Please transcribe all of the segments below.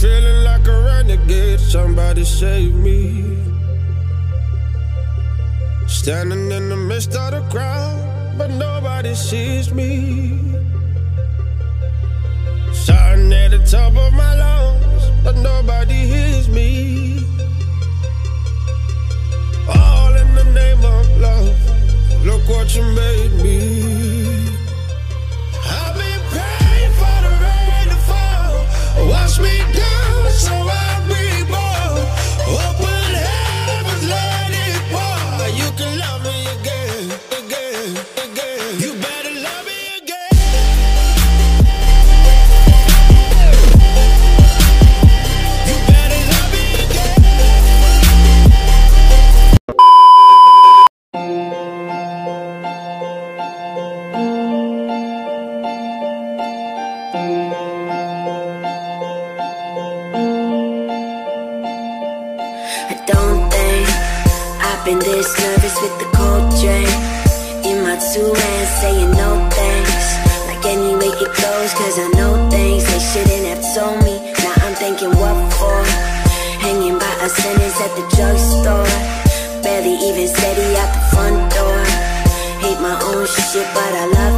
Feeling like a renegade. Somebody save me. Standing in the midst of the crowd, but nobody sees me. Shouting at the top of my lungs, but nobody hears me. All in the name of love. Look what you made me. Been this nervous with the cold drink In my two hands saying no thanks. Like any way it goes cause I know things they shouldn't have told me. Now I'm thinking what for? Hanging by a sentence at the drugstore Barely even steady out the front door. Hate my own shit but I love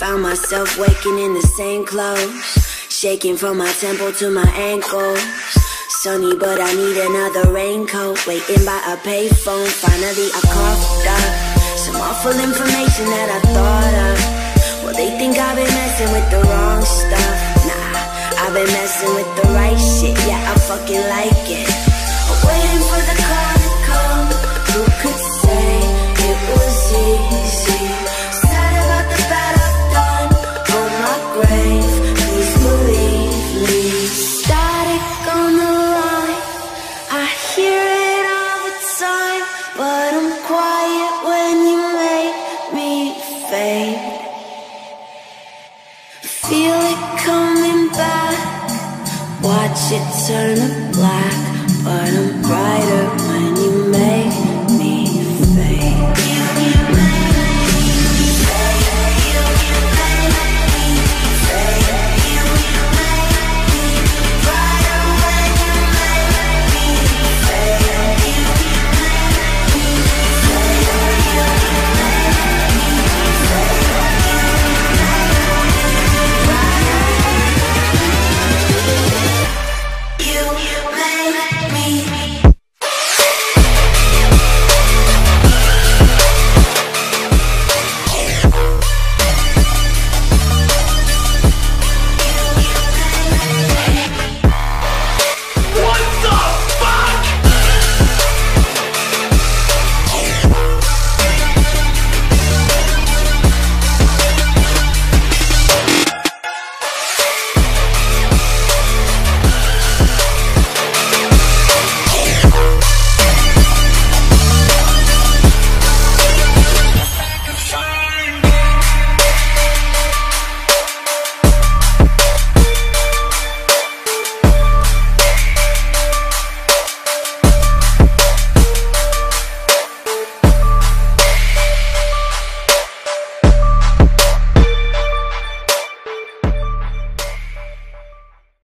Found myself waking in the same clothes, shaking from my temple to my ankles. Sunny, but I need another raincoat. Waiting by a payphone. Finally, I coughed up some awful information that I thought of. Well, they think I've been messing with the wrong stuff. Nah, I've been messing with the right shit. Yeah, I fucking like it. I'm waiting for the call it turn to black, but I'm brighter